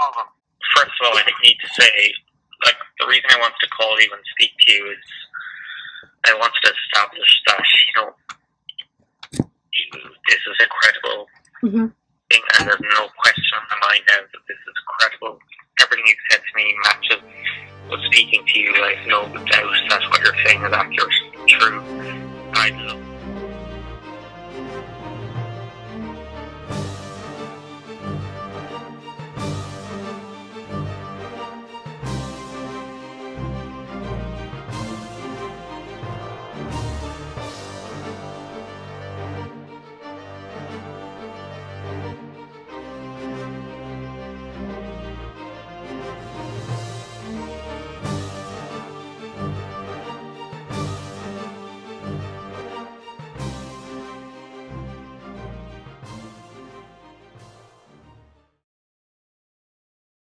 all them. First of all, I need to say, like, the reason I wanted to call you and speak to you is I wanted to establish that, you know, you, this is credible. Mm-hmm. Thing, and there's no question in my mind now that this is credible. Everything you've said to me matches with speaking to you. I have no doubt that what you're saying is accurate and true. I love